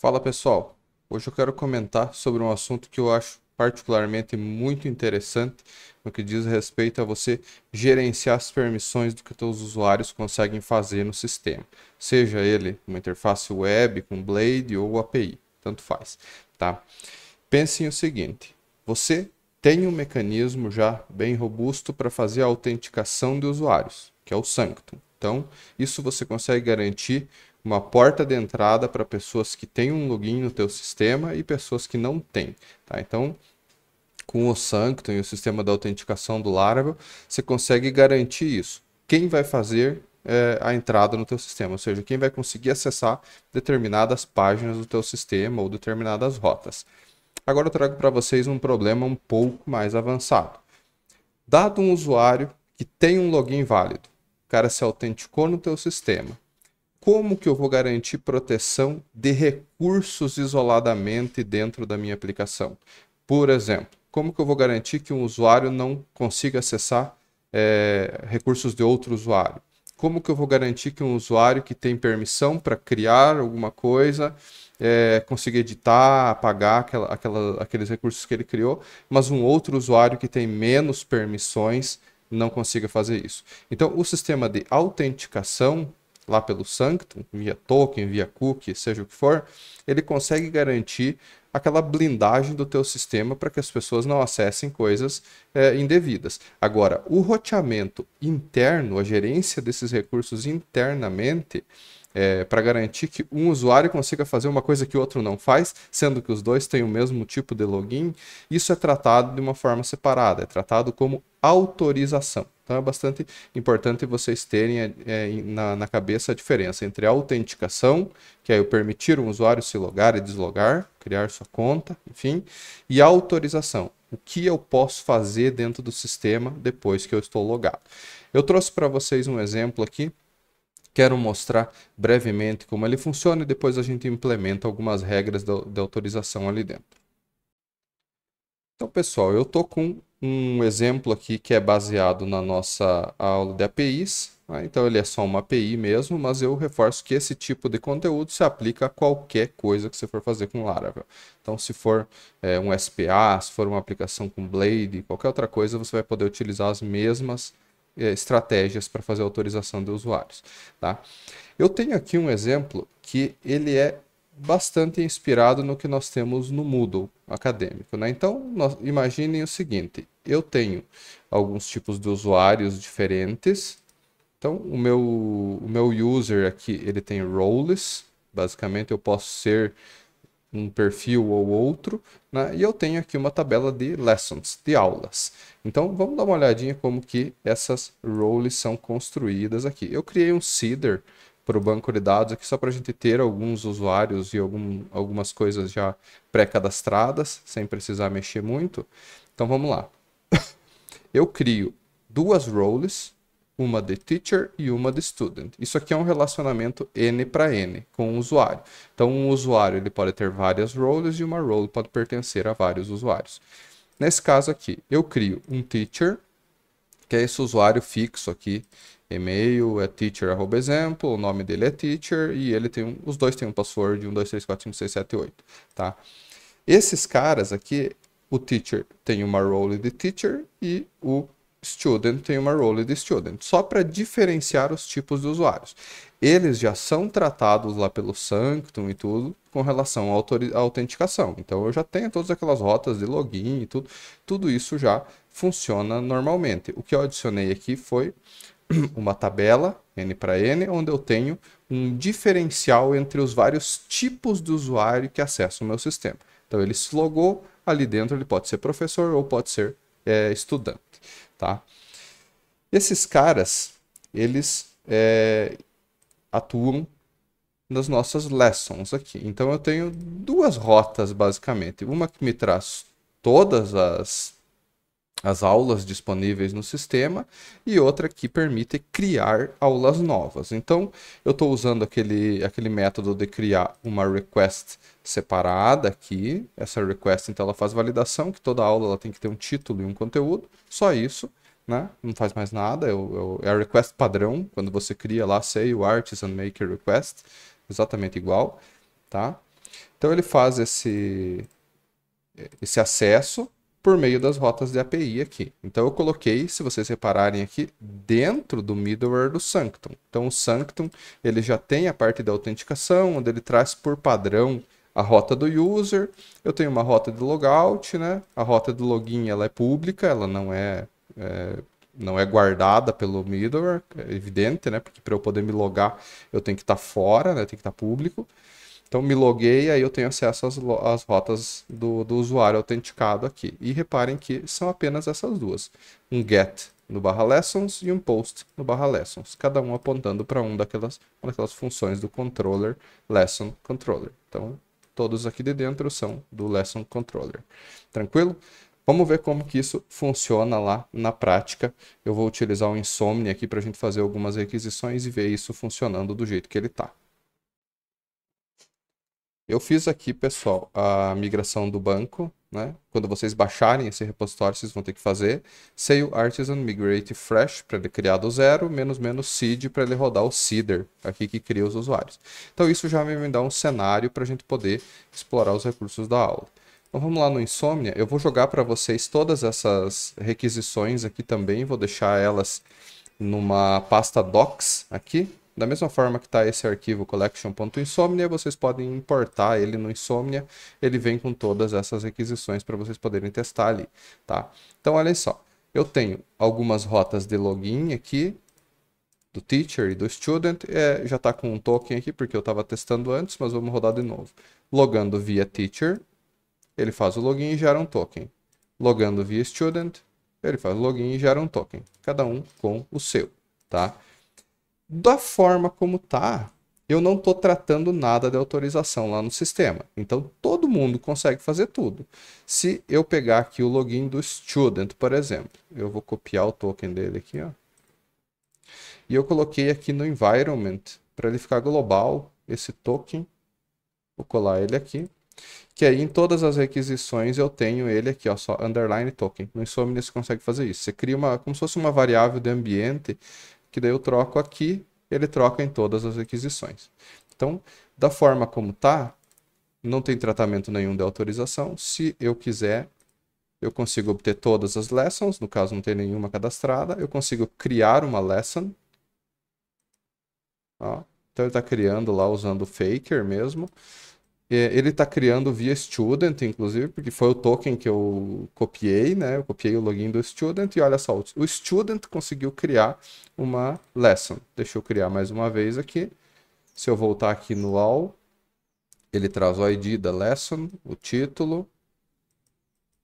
Fala pessoal, hoje eu quero comentar sobre um assunto que eu acho particularmente muito interessante no que diz respeito a você gerenciar as permissões do que seus usuários conseguem fazer no sistema, seja ele uma interface web com Blade ou API, tanto faz, tá? Pense o seguinte, você tem um mecanismo já bem robusto para fazer a autenticação de usuários, que é o Sanctum. Então, isso você consegue garantir uma porta de entrada para pessoas que têm um login no teu sistema e pessoas que não têm. Tá? Então, com o Sanctum e o sistema da autenticação do Laravel, você consegue garantir isso. Quem vai fazer é, a entrada no teu sistema, ou seja, quem vai conseguir acessar determinadas páginas do teu sistema ou determinadas rotas. Agora eu trago para vocês um problema um pouco mais avançado. Dado um usuário que tem um login válido, o cara se autenticou no teu sistema, como que eu vou garantir proteção de recursos isoladamente dentro da minha aplicação? Por exemplo, como que eu vou garantir que um usuário não consiga acessar é, recursos de outro usuário? Como que eu vou garantir que um usuário que tem permissão para criar alguma coisa é, consiga editar, apagar aquela, aquela, aqueles recursos que ele criou, mas um outro usuário que tem menos permissões não consiga fazer isso. Então, o sistema de autenticação lá pelo Sanctum, via token, via cookie, seja o que for, ele consegue garantir aquela blindagem do teu sistema para que as pessoas não acessem coisas é, indevidas. Agora, o roteamento interno, a gerência desses recursos internamente, é, para garantir que um usuário consiga fazer uma coisa que o outro não faz, sendo que os dois têm o mesmo tipo de login, isso é tratado de uma forma separada, é tratado como autorização. Então é bastante importante vocês terem é, na, na, cabeça a diferença entre a autenticação, que é eu permitir um usuário se logar e deslogar, criar sua conta, enfim, e a autorização. O que eu posso fazer dentro do sistema depois que eu estou logado. Eu trouxe para vocês um exemplo aqui Quero mostrar brevemente como ele funciona e depois a gente implementa algumas regras de autorização ali dentro. Então, pessoal, eu estou com um exemplo aqui que é baseado na nossa aula de APIs. Né? Então, ele é só uma API mesmo, mas eu reforço que esse tipo de conteúdo se aplica a qualquer coisa que você for fazer com Laravel. Então, se for é, um SPA, se for uma aplicação com Blade, qualquer outra coisa, você vai poder utilizar as mesmas é, estratégias para fazer autorização de usuários. Tá? Eu tenho aqui um exemplo que ele é bastante inspirado no que nós temos no Moodle acadêmico. Né? Então, nós, imaginem o seguinte, eu tenho alguns tipos de usuários diferentes. Então, o meu, o meu user aqui, ele tem roles. Basicamente, eu posso ser um perfil ou outro, né? e eu tenho aqui uma tabela de lessons, de aulas. Então vamos dar uma olhadinha como que essas roles são construídas aqui. Eu criei um seeder para o banco de dados aqui só para a gente ter alguns usuários e algum, algumas coisas já pré-cadastradas, sem precisar mexer muito. Então vamos lá. Eu crio duas roles, uma de teacher e uma de student. Isso aqui é um relacionamento N para N com o usuário. Então, um usuário ele pode ter várias roles e uma role pode pertencer a vários usuários. Nesse caso aqui, eu crio um teacher, que é esse usuário fixo aqui, e-mail é teacher@example, o nome dele é teacher e ele tem um, os dois têm um password 1 2 3 4 5 6 7 8, tá? Esses caras aqui, o teacher tem uma role de teacher e o student tem uma role de student, só para diferenciar os tipos de usuários. Eles já são tratados lá pelo Sanctum e tudo com relação à autenticação. Então eu já tenho todas aquelas rotas de login e tudo, tudo isso já funciona normalmente. O que eu adicionei aqui foi uma tabela N para N, onde eu tenho um diferencial entre os vários tipos de usuário que acessam o meu sistema. Então ele se logou, ali dentro ele pode ser professor ou pode ser é, estudante tá? Esses caras, eles é, atuam nas nossas lessons aqui. Então eu tenho duas rotas basicamente, uma que me traz todas as as aulas disponíveis no sistema e outra que permite criar aulas novas. Então, eu estou usando aquele, aquele método de criar uma request separada aqui. Essa request, então, ela faz validação que toda aula ela tem que ter um título e um conteúdo. Só isso, né? Não faz mais nada. É, o, é a request padrão, quando você cria lá, say o artisan maker request, exatamente igual, tá? Então ele faz esse, esse acesso por meio das rotas de API aqui. Então eu coloquei, se vocês repararem aqui, dentro do middleware do Sanctum. Então o Sanctum ele já tem a parte da autenticação, onde ele traz por padrão a rota do user. Eu tenho uma rota de logout, né? A rota do login ela é pública, ela não é, é não é guardada pelo middleware, é evidente, né? Porque para eu poder me logar eu tenho que estar tá fora, né? Tem que estar tá público. Então, me loguei, aí eu tenho acesso às, às rotas do, do usuário autenticado aqui. E reparem que são apenas essas duas. Um get no barra lessons e um post no barra lessons. Cada um apontando para um daquelas, uma daquelas funções do controller lesson controller. Então, todos aqui de dentro são do lesson controller. Tranquilo? Vamos ver como que isso funciona lá na prática. Eu vou utilizar o Insomnia aqui para a gente fazer algumas requisições e ver isso funcionando do jeito que ele está. Eu fiz aqui, pessoal, a migração do banco, né? Quando vocês baixarem esse repositório, vocês vão ter que fazer Sail Artisan Migrate Fresh para ele criar do zero, menos menos seed para ele rodar o seeder, aqui que cria os usuários. Então isso já me dar um cenário para a gente poder explorar os recursos da aula. Então vamos lá no Insomnia, eu vou jogar para vocês todas essas requisições aqui também, vou deixar elas numa pasta docs aqui, da mesma forma que está esse arquivo collection.insomnia, vocês podem importar ele no Insomnia. Ele vem com todas essas requisições para vocês poderem testar ali, tá? Então, olha só. Eu tenho algumas rotas de login aqui, do teacher e do student. É, já está com um token aqui, porque eu estava testando antes, mas vamos rodar de novo. Logando via teacher, ele faz o login e gera um token. Logando via student, ele faz o login e gera um token. Cada um com o seu, tá? Da forma como tá, eu não estou tratando nada de autorização lá no sistema. Então, todo mundo consegue fazer tudo. Se eu pegar aqui o login do student, por exemplo, eu vou copiar o token dele aqui, ó. E eu coloquei aqui no environment, para ele ficar global, esse token. Vou colar ele aqui. Que aí em todas as requisições eu tenho ele aqui, ó, só underline token. No Insomnia você consegue fazer isso. Você cria uma, como se fosse uma variável de ambiente que daí eu troco aqui, ele troca em todas as requisições. Então, da forma como está, não tem tratamento nenhum de autorização. Se eu quiser, eu consigo obter todas as lessons, no caso não tem nenhuma cadastrada, eu consigo criar uma lesson. Ó, então ele está criando lá usando o faker mesmo. É, ele está criando via student, inclusive, porque foi o token que eu copiei, né? Eu copiei o login do student e olha só, o student conseguiu criar uma lesson. Deixa eu criar mais uma vez aqui. Se eu voltar aqui no all, ele traz o ID da lesson, o título.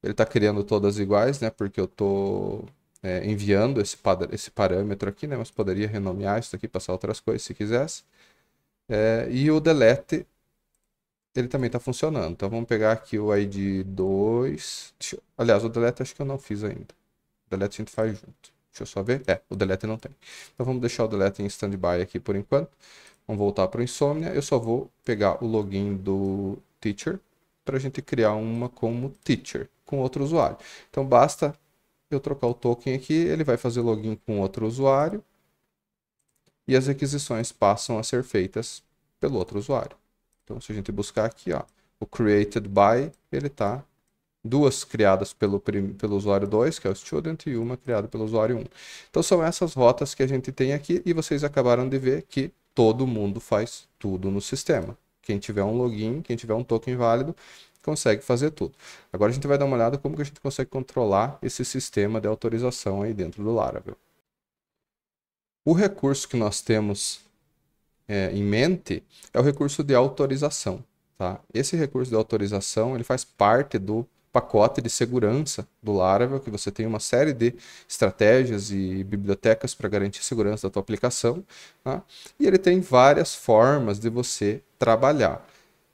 Ele está criando todas iguais, né? Porque eu estou é, enviando esse, esse parâmetro aqui, né? Mas poderia renomear isso aqui, passar outras coisas se quisesse. É, e o delete ele também está funcionando. Então vamos pegar aqui o ID 2. Eu... Aliás, o delete acho que eu não fiz ainda. O delete a gente faz junto. Deixa eu só ver. É, o delete não tem. Então vamos deixar o delete em standby aqui por enquanto. Vamos voltar para o Insomnia. Eu só vou pegar o login do teacher para a gente criar uma como teacher com outro usuário. Então basta eu trocar o token aqui, ele vai fazer login com outro usuário e as requisições passam a ser feitas pelo outro usuário. Então, se a gente buscar aqui, ó, o created by, ele tá duas criadas pelo, pelo usuário 2, que é o student, e uma criada pelo usuário 1. Um. Então, são essas rotas que a gente tem aqui e vocês acabaram de ver que todo mundo faz tudo no sistema. Quem tiver um login, quem tiver um token válido, consegue fazer tudo. Agora a gente vai dar uma olhada como que a gente consegue controlar esse sistema de autorização aí dentro do Laravel. O recurso que nós temos é, em mente é o recurso de autorização. Tá? Esse recurso de autorização ele faz parte do pacote de segurança do Laravel, que você tem uma série de estratégias e bibliotecas para garantir a segurança da tua aplicação. Tá? E ele tem várias formas de você trabalhar.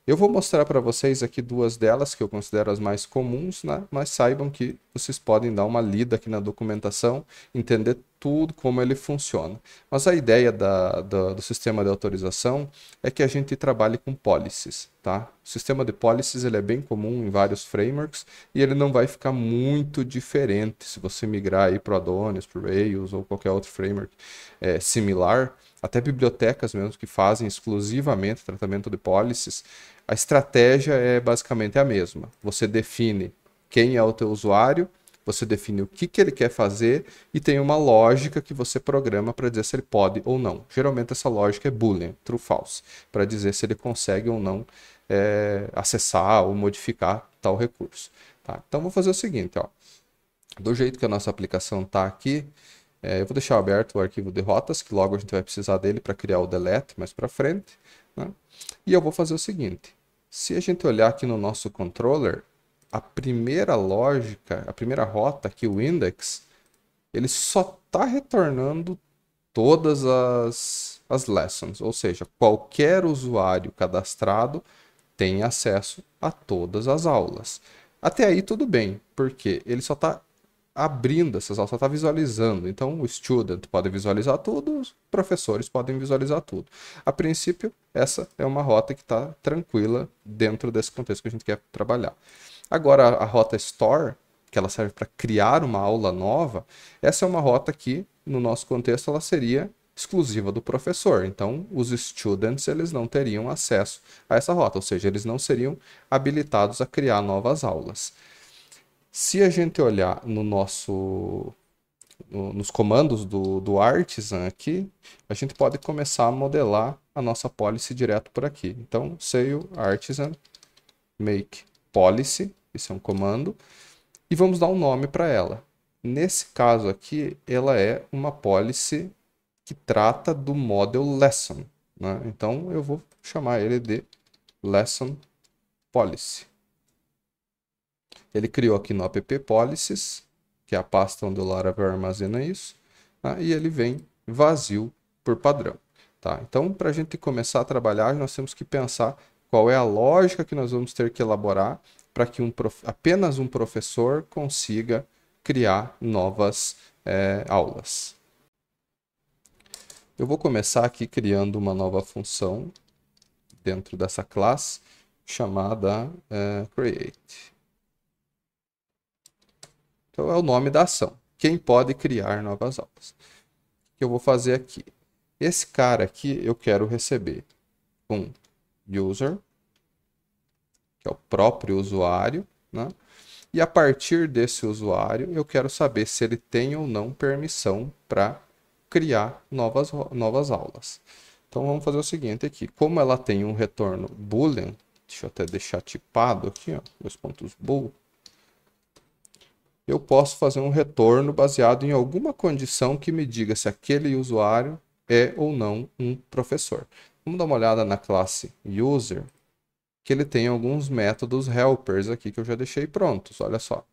Eu vou mostrar para vocês aqui duas delas que eu considero as mais comuns, né? mas saibam que vocês podem dar uma lida aqui na documentação, entender tudo como ele funciona. Mas a ideia da, da, do sistema de autorização é que a gente trabalhe com policies, tá? O sistema de policies ele é bem comum em vários frameworks e ele não vai ficar muito diferente se você migrar para o Adonis, para o Rails ou qualquer outro framework é, similar, até bibliotecas mesmo que fazem exclusivamente tratamento de policies, a estratégia é basicamente a mesma. Você define quem é o teu usuário, você define o que, que ele quer fazer e tem uma lógica que você programa para dizer se ele pode ou não. Geralmente essa lógica é boolean, true false, para dizer se ele consegue ou não é, acessar ou modificar tal recurso. Tá? Então vou fazer o seguinte, ó. do jeito que a nossa aplicação está aqui, é, eu vou deixar aberto o arquivo de rotas, que logo a gente vai precisar dele para criar o delete mais para frente. Né? E eu vou fazer o seguinte, se a gente olhar aqui no nosso controller, a primeira lógica, a primeira rota aqui, o index, ele só está retornando todas as, as lessons, ou seja, qualquer usuário cadastrado tem acesso a todas as aulas. Até aí tudo bem, porque ele só está abrindo essas aulas, só está visualizando. Então o student pode visualizar tudo, os professores podem visualizar tudo. A princípio, essa é uma rota que está tranquila dentro desse contexto que a gente quer trabalhar. Agora, a rota Store, que ela serve para criar uma aula nova, essa é uma rota que, no nosso contexto, ela seria exclusiva do professor. Então, os students eles não teriam acesso a essa rota, ou seja, eles não seriam habilitados a criar novas aulas. Se a gente olhar no nosso no, nos comandos do, do Artisan aqui, a gente pode começar a modelar a nossa policy direto por aqui. Então, say artisan make policy esse é um comando, e vamos dar um nome para ela. Nesse caso aqui, ela é uma policy que trata do model lesson. Né? Então, eu vou chamar ele de lesson policy. Ele criou aqui no app policies, que é a pasta onde o Laravel armazena isso, tá? e ele vem vazio por padrão. Tá? Então, para a gente começar a trabalhar, nós temos que pensar qual é a lógica que nós vamos ter que elaborar para que um prof... apenas um professor consiga criar novas é, aulas. Eu vou começar aqui criando uma nova função dentro dessa classe chamada é, create. Então é o nome da ação. Quem pode criar novas aulas? O que eu vou fazer aqui? Esse cara aqui eu quero receber um user que é o próprio usuário, né? E a partir desse usuário, eu quero saber se ele tem ou não permissão para criar novas, novas aulas. Então vamos fazer o seguinte aqui. Como ela tem um retorno boolean, deixa eu até deixar tipado aqui, ó, dois pontos bool, eu posso fazer um retorno baseado em alguma condição que me diga se aquele usuário é ou não um professor. Vamos dar uma olhada na classe user que ele tem alguns métodos helpers aqui que eu já deixei prontos, olha só.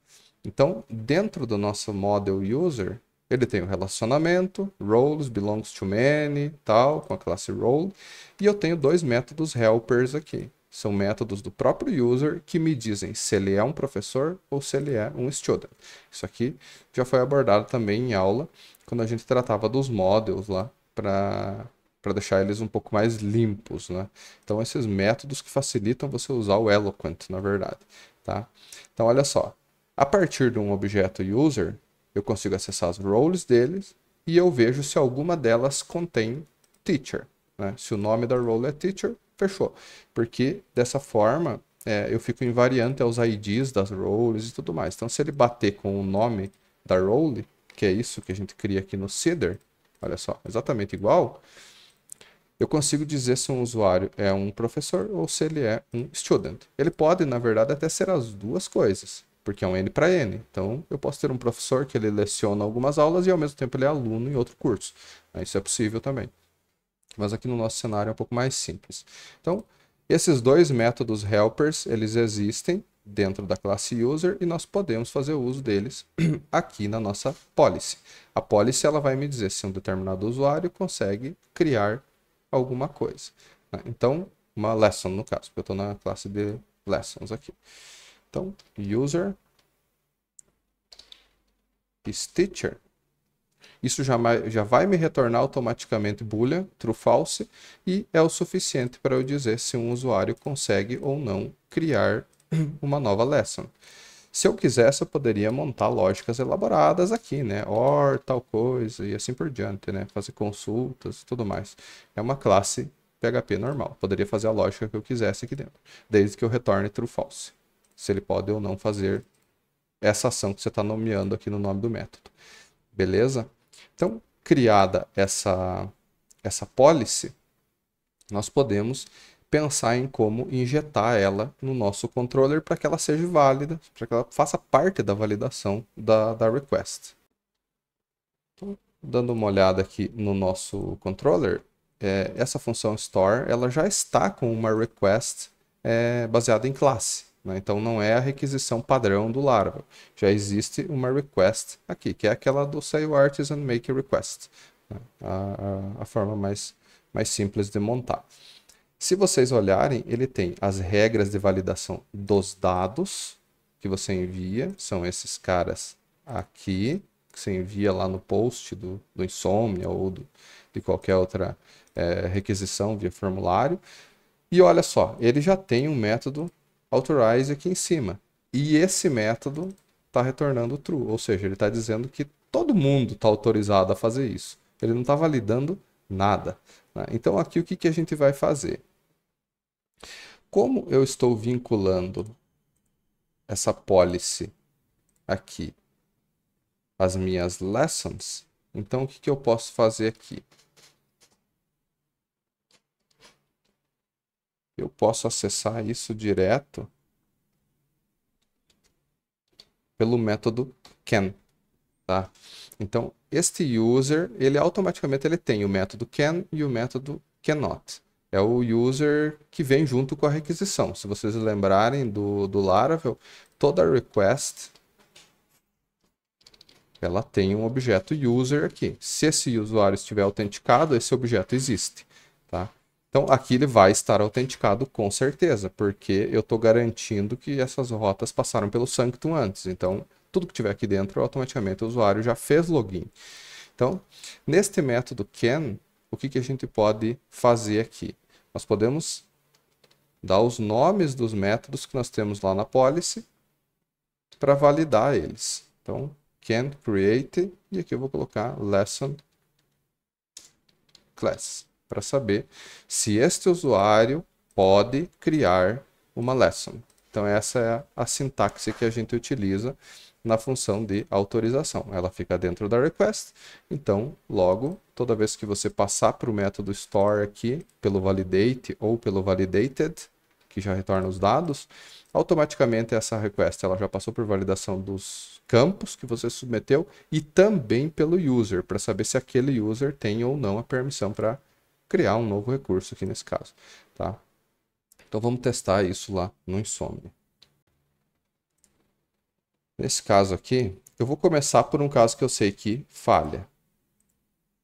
Então, dentro do nosso model user, ele tem o relacionamento, roles, belongs to many, tal, com a classe role, e eu tenho dois métodos helpers aqui. São métodos do próprio user que me dizem se ele é um professor ou se ele é um student. Isso aqui já foi abordado também em aula, quando a gente tratava dos models lá para para deixar eles um pouco mais limpos, né? Então esses métodos que facilitam você usar o Eloquent, na verdade, tá? Então olha só, a partir de um objeto user, eu consigo acessar as roles deles e eu vejo se alguma delas contém teacher, né? Se o nome da role é teacher, fechou, porque dessa forma é, eu fico invariante aos IDs das roles e tudo mais. Então se ele bater com o nome da role, que é isso que a gente cria aqui no Cedar, olha só, exatamente igual, eu consigo dizer se um usuário é um professor ou se ele é um student. Ele pode, na verdade, até ser as duas coisas, porque é um N para N. Então, eu posso ter um professor que ele leciona algumas aulas e ao mesmo tempo ele é aluno em outro curso. Isso é possível também. Mas aqui no nosso cenário é um pouco mais simples. Então, esses dois métodos helpers, eles existem dentro da classe user e nós podemos fazer uso deles aqui na nossa policy. A policy ela vai me dizer se um determinado usuário consegue criar alguma coisa. Né? Então, uma lesson no caso, porque eu estou na classe de lessons aqui. Então, user stitcher, isso já, já vai me retornar automaticamente boolean, true, false, e é o suficiente para eu dizer se um usuário consegue ou não criar uma nova lesson. Se eu quisesse, eu poderia montar lógicas elaboradas aqui, né? Or, tal coisa, e assim por diante, né? Fazer consultas e tudo mais. É uma classe PHP normal. Poderia fazer a lógica que eu quisesse aqui dentro, desde que eu retorne true, false. Se ele pode ou não fazer essa ação que você está nomeando aqui no nome do método. Beleza? Então, criada essa, essa policy, nós podemos pensar em como injetar ela no nosso controller para que ela seja válida, para que ela faça parte da validação da, da request. Então, dando uma olhada aqui no nosso controller, é, essa função store ela já está com uma request é, baseada em classe. Né? Então não é a requisição padrão do Laravel. Já existe uma request aqui, que é aquela do say artisan make request. Né? A, a, a forma mais, mais simples de montar. Se vocês olharem, ele tem as regras de validação dos dados que você envia, são esses caras aqui, que você envia lá no post do, do Insomnia ou do, de qualquer outra é, requisição via formulário. E olha só, ele já tem um método authorize aqui em cima. E esse método está retornando true, ou seja, ele está dizendo que todo mundo está autorizado a fazer isso. Ele não está validando nada. Né? Então aqui o que, que a gente vai fazer? Como eu estou vinculando essa policy aqui às minhas lessons, então o que, que eu posso fazer aqui? Eu posso acessar isso direto pelo método can, tá? Então, este user, ele automaticamente ele tem o método can e o método cannot é o user que vem junto com a requisição. Se vocês lembrarem do, do Laravel, toda request ela tem um objeto user aqui. Se esse usuário estiver autenticado, esse objeto existe. Então aqui ele vai estar autenticado com certeza, porque eu estou garantindo que essas rotas passaram pelo Sanctum antes. Então tudo que tiver aqui dentro, automaticamente o usuário já fez login. Então, neste método can, o que, que a gente pode fazer aqui? Nós podemos dar os nomes dos métodos que nós temos lá na policy para validar eles. Então, can create, e aqui eu vou colocar lesson class, para saber se este usuário pode criar uma lesson. Então, essa é a sintaxe que a gente utiliza na função de autorização. Ela fica dentro da request, então logo, toda vez que você passar para o método store aqui, pelo validate ou pelo validated, que já retorna os dados, automaticamente essa request ela já passou por validação dos campos que você submeteu e também pelo user, para saber se aquele user tem ou não a permissão para criar um novo recurso aqui nesse caso. Tá? Então vamos testar isso lá no Insomnia. Nesse caso aqui, eu vou começar por um caso que eu sei que falha,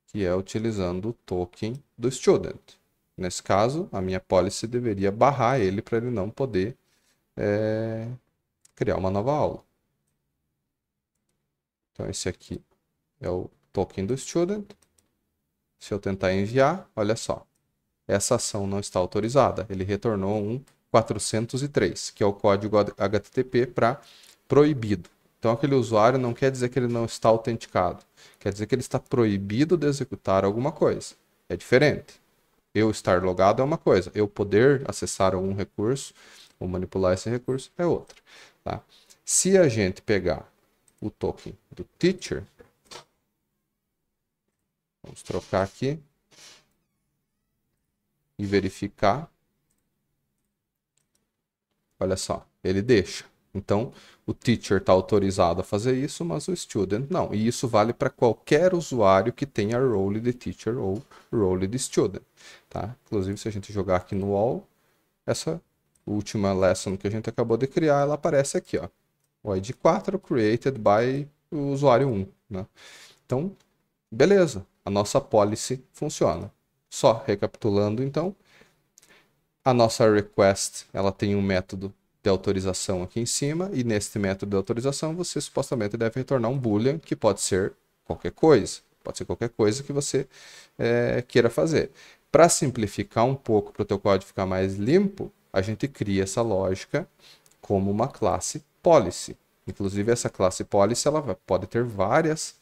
que é utilizando o token do student. Nesse caso, a minha policy deveria barrar ele para ele não poder é, criar uma nova aula. Então, esse aqui é o token do student. Se eu tentar enviar, olha só, essa ação não está autorizada. Ele retornou um 403, que é o código HTTP para proibido. Então, aquele usuário não quer dizer que ele não está autenticado. Quer dizer que ele está proibido de executar alguma coisa. É diferente. Eu estar logado é uma coisa. Eu poder acessar algum recurso ou manipular esse recurso é outra. Tá? Se a gente pegar o token do teacher, vamos trocar aqui e verificar. Olha só, ele deixa. Então, o teacher está autorizado a fazer isso, mas o student não. E isso vale para qualquer usuário que tenha role de teacher ou role de student. Tá? Inclusive, se a gente jogar aqui no wall, essa última lesson que a gente acabou de criar, ela aparece aqui. Ó. O ID 4 created by o usuário 1. Né? Então, beleza. A nossa policy funciona. Só recapitulando, então, a nossa request ela tem um método de autorização aqui em cima, e neste método de autorização você supostamente deve retornar um boolean, que pode ser qualquer coisa. Pode ser qualquer coisa que você é, queira fazer. Para simplificar um pouco, para o teu código ficar mais limpo, a gente cria essa lógica como uma classe policy. Inclusive, essa classe policy ela pode ter várias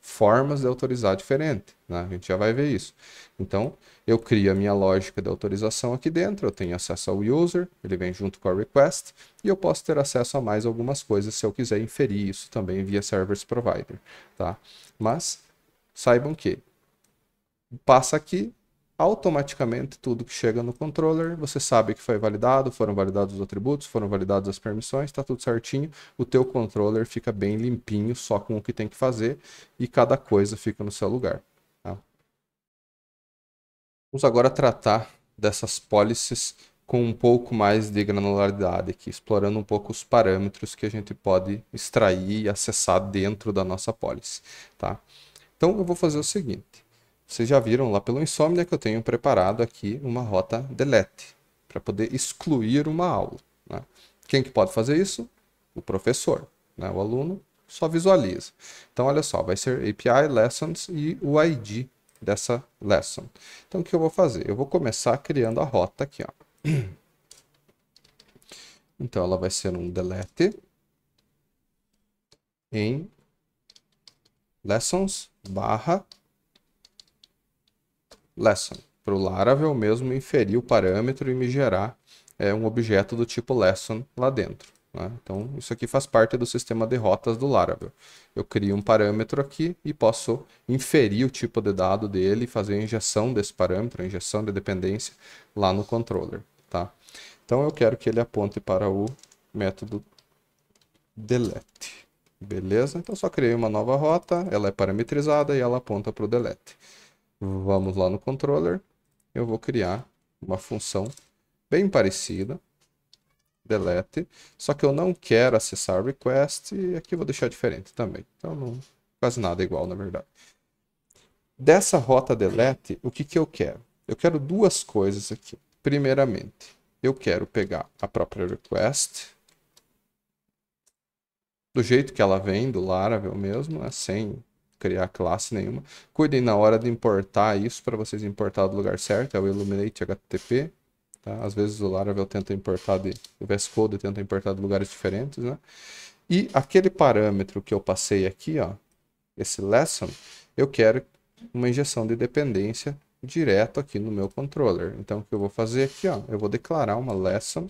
formas de autorizar diferente. Né? A gente já vai ver isso. Então, eu crio a minha lógica de autorização aqui dentro, eu tenho acesso ao user, ele vem junto com a request, e eu posso ter acesso a mais algumas coisas se eu quiser inferir isso também via service provider. Tá? Mas, saibam que passa aqui, automaticamente tudo que chega no controller, você sabe que foi validado, foram validados os atributos, foram validadas as permissões, está tudo certinho, o teu controller fica bem limpinho, só com o que tem que fazer, e cada coisa fica no seu lugar. Tá? Vamos agora tratar dessas policies com um pouco mais de granularidade aqui, explorando um pouco os parâmetros que a gente pode extrair e acessar dentro da nossa policy. Tá? Então eu vou fazer o seguinte, vocês já viram lá pelo Insomnia que eu tenho preparado aqui uma rota delete para poder excluir uma aula. Né? Quem que pode fazer isso? O professor. Né? O aluno só visualiza. Então, olha só, vai ser API, Lessons e o ID dessa lesson. Então, o que eu vou fazer? Eu vou começar criando a rota aqui. Ó. Então, ela vai ser um delete em lessons barra lesson. Para o Laravel mesmo inferir o parâmetro e me gerar é, um objeto do tipo lesson lá dentro. Né? Então, isso aqui faz parte do sistema de rotas do Laravel. Eu crio um parâmetro aqui e posso inferir o tipo de dado dele e fazer a injeção desse parâmetro, a injeção de dependência lá no controller. Tá? Então, eu quero que ele aponte para o método delete. Beleza? Então, só criei uma nova rota, ela é parametrizada e ela aponta para o delete. Vamos lá no controller. Eu vou criar uma função bem parecida. Delete. Só que eu não quero acessar request e aqui eu vou deixar diferente também. Então, não, quase nada igual, na verdade. Dessa rota delete, o que, que eu quero? Eu quero duas coisas aqui. Primeiramente, eu quero pegar a própria request, do jeito que ela vem, do Laravel mesmo, né? sem criar classe nenhuma. Cuidem na hora de importar isso para vocês importar do lugar certo, é o Illuminate HTTP. Tá? Às vezes o Laravel tenta importar de o VS Code tenta importar de lugares diferentes, né? E aquele parâmetro que eu passei aqui, ó, esse lesson, eu quero uma injeção de dependência direto aqui no meu controller. Então o que eu vou fazer aqui, ó, eu vou declarar uma lesson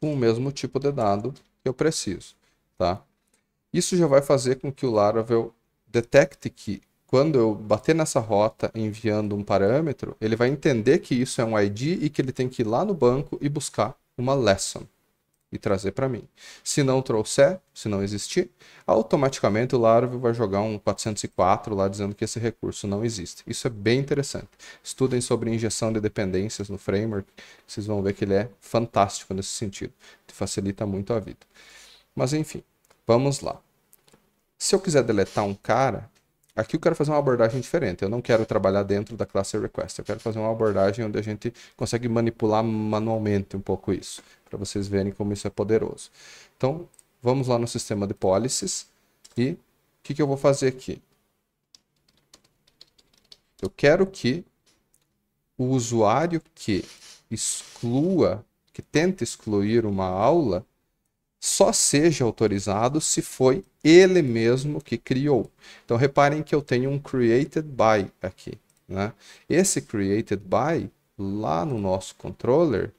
com o mesmo tipo de dado que eu preciso, tá? Isso já vai fazer com que o Laravel detecte que quando eu bater nessa rota enviando um parâmetro, ele vai entender que isso é um ID e que ele tem que ir lá no banco e buscar uma lesson e trazer para mim. Se não trouxer, se não existir, automaticamente o Laravel vai jogar um 404 lá dizendo que esse recurso não existe. Isso é bem interessante. Estudem sobre injeção de dependências no framework, vocês vão ver que ele é fantástico nesse sentido. Facilita muito a vida. Mas enfim, Vamos lá. Se eu quiser deletar um cara, aqui eu quero fazer uma abordagem diferente. Eu não quero trabalhar dentro da classe request. Eu quero fazer uma abordagem onde a gente consegue manipular manualmente um pouco isso, para vocês verem como isso é poderoso. Então, vamos lá no sistema de policies e o que, que eu vou fazer aqui? Eu quero que o usuário que exclua, que tenta excluir uma aula, só seja autorizado se foi ele mesmo que criou. Então reparem que eu tenho um created by aqui. Né? Esse created by, lá no nosso controller,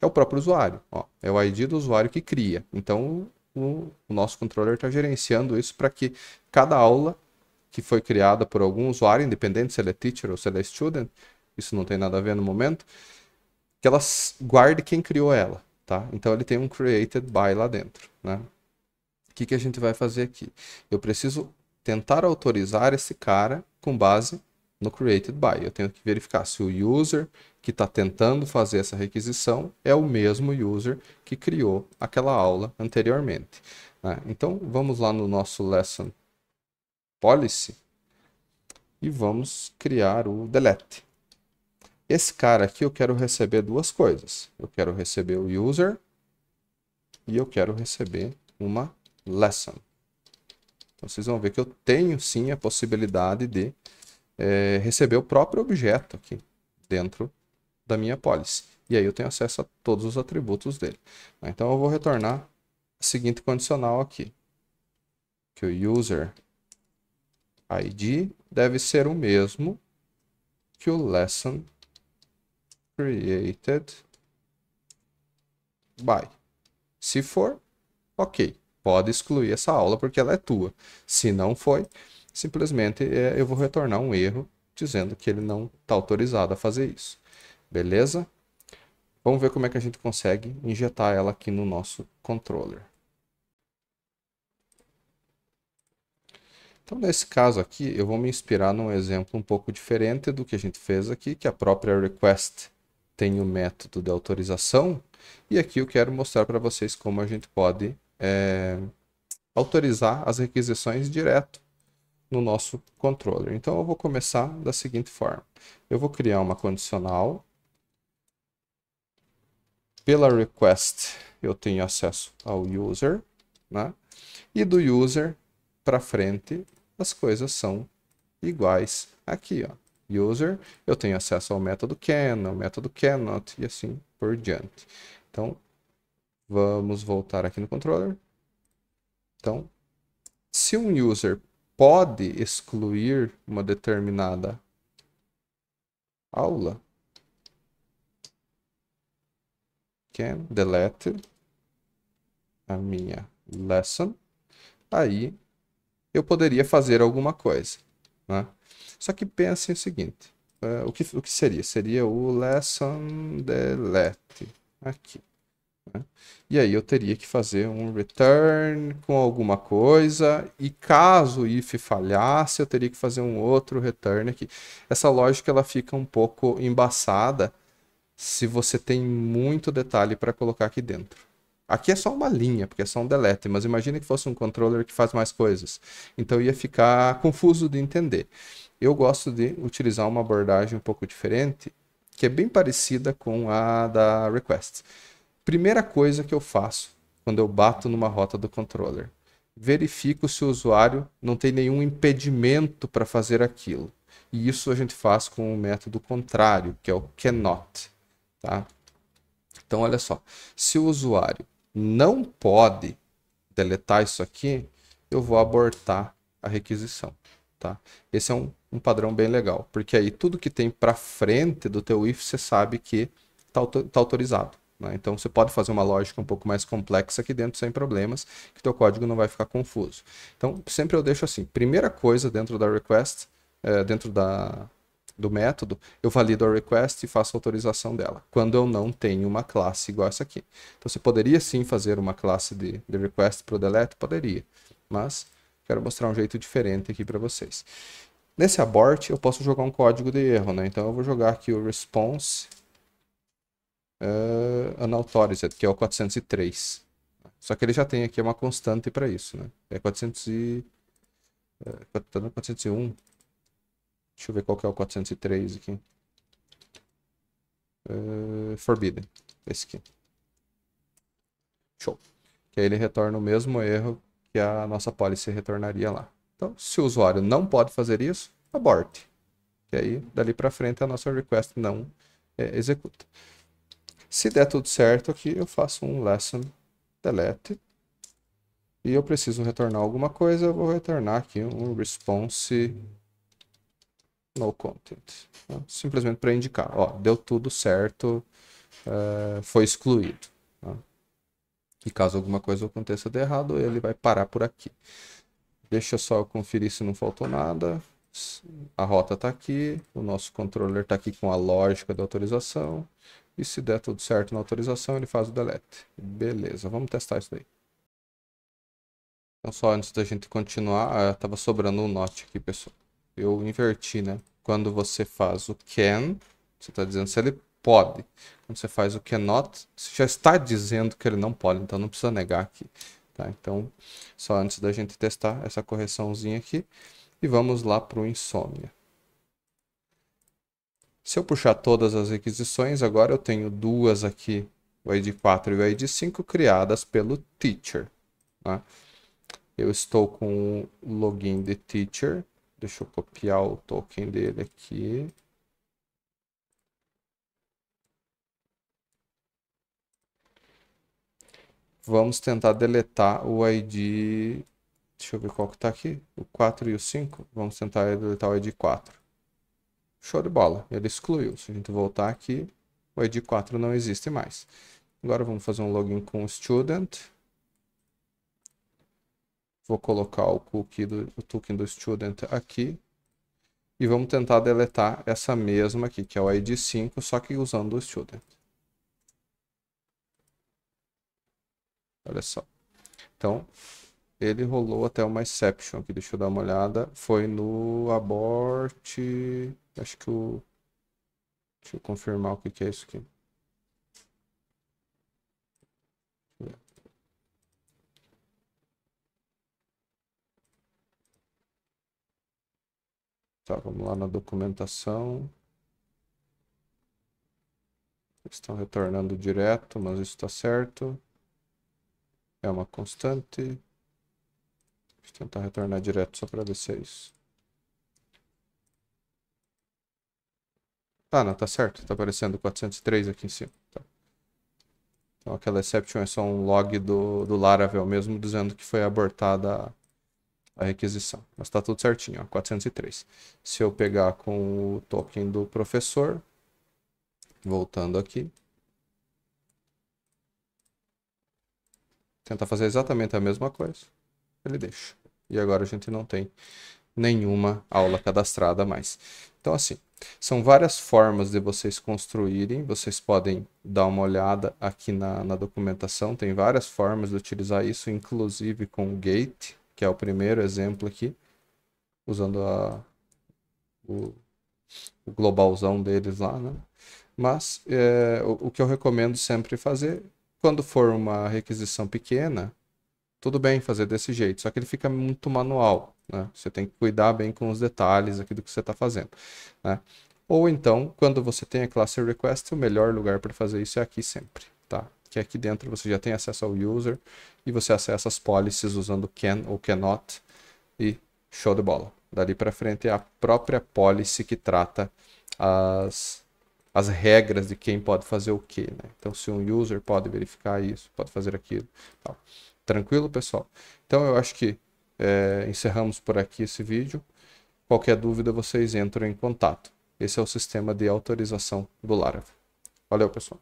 é o próprio usuário. Ó, é o ID do usuário que cria. Então o, o nosso controller está gerenciando isso para que cada aula que foi criada por algum usuário, independente se ele é teacher ou se ele é student, isso não tem nada a ver no momento, que ela guarde quem criou ela. Tá? Então ele tem um created by lá dentro. Né? O que, que a gente vai fazer aqui? Eu preciso tentar autorizar esse cara com base no created by. Eu tenho que verificar se o user que está tentando fazer essa requisição é o mesmo user que criou aquela aula anteriormente. Né? Então vamos lá no nosso lesson policy e vamos criar o delete. Esse cara aqui eu quero receber duas coisas. Eu quero receber o user e eu quero receber uma lesson. Então, vocês vão ver que eu tenho sim a possibilidade de é, receber o próprio objeto aqui dentro da minha policy. E aí eu tenho acesso a todos os atributos dele. Então eu vou retornar a seguinte condicional aqui. Que o user ID deve ser o mesmo que o lesson created by. Se for, ok. Pode excluir essa aula porque ela é tua. Se não foi, simplesmente é, eu vou retornar um erro dizendo que ele não está autorizado a fazer isso. Beleza? Vamos ver como é que a gente consegue injetar ela aqui no nosso controller. Então, nesse caso aqui, eu vou me inspirar num exemplo um pouco diferente do que a gente fez aqui, que a própria request tem o método de autorização. E aqui eu quero mostrar para vocês como a gente pode é, autorizar as requisições direto no nosso controller. Então, eu vou começar da seguinte forma. Eu vou criar uma condicional pela request eu tenho acesso ao user, né? E do user para frente as coisas são iguais aqui, ó. User, eu tenho acesso ao método can, ao método cannot e assim por diante. Então, vamos voltar aqui no controller. Então, se um user pode excluir uma determinada aula, can delete a minha lesson, aí eu poderia fazer alguma coisa. Né? Só que pensem o seguinte, uh, o, que, o que seria? Seria o lesson delete aqui. Né? E aí eu teria que fazer um return com alguma coisa, e caso o if falhasse, eu teria que fazer um outro return aqui. Essa lógica ela fica um pouco embaçada, se você tem muito detalhe para colocar aqui dentro. Aqui é só uma linha, porque é só um delete, mas imagine que fosse um controller que faz mais coisas. Então ia ficar confuso de entender. Eu gosto de utilizar uma abordagem um pouco diferente, que é bem parecida com a da request. Primeira coisa que eu faço quando eu bato numa rota do controller, verifico se o usuário não tem nenhum impedimento para fazer aquilo. E isso a gente faz com o método contrário, que é o cannot. Tá? Então, olha só. Se o usuário não pode deletar isso aqui, eu vou abortar a requisição. Tá? Esse é um, um padrão bem legal, porque aí tudo que tem para frente do teu if, você sabe que está tá autorizado. Né? Então você pode fazer uma lógica um pouco mais complexa aqui dentro sem problemas, que teu código não vai ficar confuso. Então sempre eu deixo assim, primeira coisa dentro da request, é, dentro da, do método, eu valido a request e faço a autorização dela, quando eu não tenho uma classe igual essa aqui. Então você poderia sim fazer uma classe de, de request para o delete? Poderia, mas quero mostrar um jeito diferente aqui para vocês. Nesse abort eu posso jogar um código de erro, né? então eu vou jogar aqui o response uh, unauthorized, que é o 403. Só que ele já tem aqui uma constante para isso, né? É 400 e... Uh, 401, Deixa eu ver qual que é o 403 aqui. Uh, forbidden. Esse aqui. Show. Que aí ele retorna o mesmo erro que a nossa policy retornaria lá. Então, se o usuário não pode fazer isso, aborte. Que aí, dali para frente, a nossa request não é, executa. Se der tudo certo aqui, eu faço um lesson delete. E eu preciso retornar alguma coisa, eu vou retornar aqui um response no content. Tá? Simplesmente para indicar, ó, deu tudo certo, é, foi excluído. E caso alguma coisa aconteça de errado, ele vai parar por aqui. Deixa só eu conferir se não faltou nada. A rota está aqui, o nosso controller está aqui com a lógica da autorização. E se der tudo certo na autorização, ele faz o delete. Beleza, vamos testar isso daí. Então, só antes da gente continuar, estava sobrando um note aqui, pessoal eu inverti, né? Quando você faz o can, você está dizendo se ele pode. Quando você faz o cannot, você já está dizendo que ele não pode, então não precisa negar aqui. Tá? Então, só antes da gente testar essa correçãozinha aqui. E vamos lá para o insônia. Se eu puxar todas as requisições, agora eu tenho duas aqui, o ID 4 e o ID 5, criadas pelo teacher. Tá? Eu estou com o login de teacher. Deixa eu copiar o token dele aqui. Vamos tentar deletar o ID. Deixa eu ver qual que tá aqui. O 4 e o 5. Vamos tentar deletar o ID 4. Show de bola. Ele excluiu. Se a gente voltar aqui, o ID 4 não existe mais. Agora vamos fazer um login com o student. Vou colocar o cookie do, o token do student aqui. E vamos tentar deletar essa mesma aqui, que é o ID 5, só que usando o student. Olha só. Então, ele rolou até uma exception aqui. Deixa eu dar uma olhada. Foi no abort... Acho que o... Deixa eu confirmar o que, que é isso aqui. Tá, vamos lá na documentação. Estão retornando direto, mas isso está certo. É uma constante. Deixa eu tentar retornar direto só para ver se é isso. Ah, não, tá certo. Tá aparecendo 403 aqui em cima. Tá. Então aquela exception é só um log do, do Laravel mesmo, dizendo que foi abortada a requisição. Mas está tudo certinho, ó, 403. Se eu pegar com o token do professor, voltando aqui, tentar fazer exatamente a mesma coisa, ele deixa. E agora a gente não tem nenhuma aula cadastrada mais. Então, assim, são várias formas de vocês construírem. Vocês podem dar uma olhada aqui na, na documentação. Tem várias formas de utilizar isso, inclusive com o Gate que é o primeiro exemplo aqui, usando a, o, o globalzão deles lá, né? Mas é, o, o, que eu recomendo sempre fazer, quando for uma requisição pequena, tudo bem fazer desse jeito, só que ele fica muito manual, né? Você tem que cuidar bem com os detalhes aqui do que você está fazendo, né? Ou então, quando você tem a classe request, o melhor lugar para fazer isso é aqui sempre, tá? que aqui dentro você já tem acesso ao user e você acessa as policies usando can ou cannot e show de bola. Dali para frente é a própria policy que trata as, as regras de quem pode fazer o que. Né? Então, se um user pode verificar isso, pode fazer aquilo. Tal. Tranquilo, pessoal? Então, eu acho que é, encerramos por aqui esse vídeo. Qualquer dúvida, vocês entram em contato. Esse é o sistema de autorização do Laravel. Valeu, pessoal.